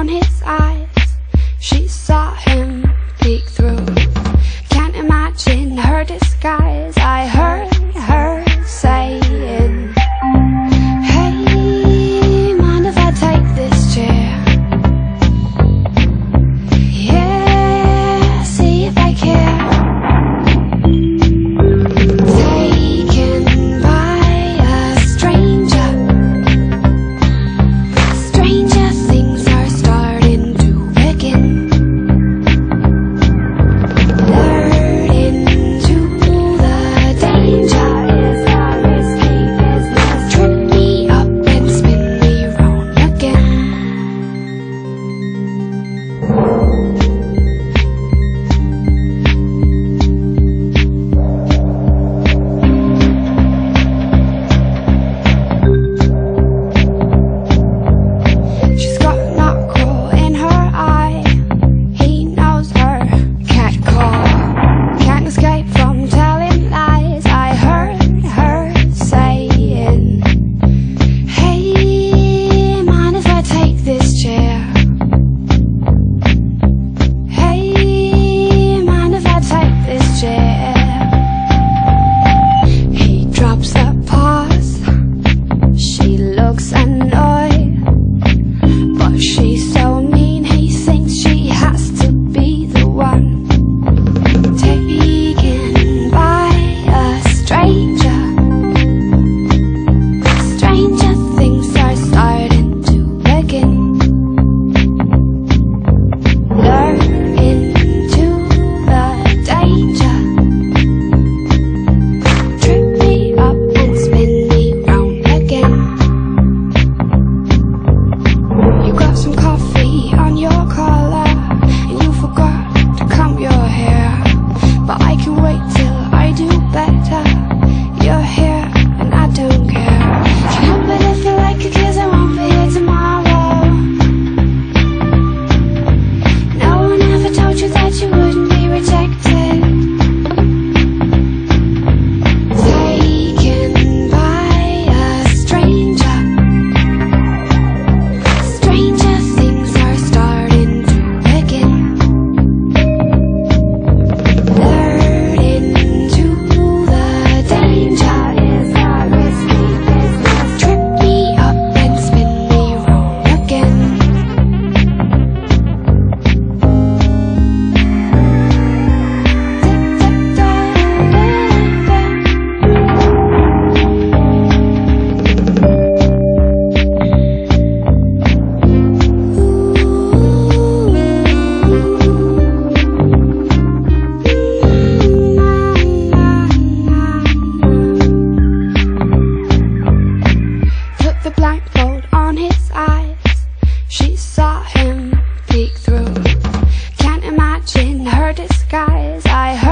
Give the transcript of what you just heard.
on his eyes. She saw him peek through. Can't imagine her disguise. I heard you skies. I heard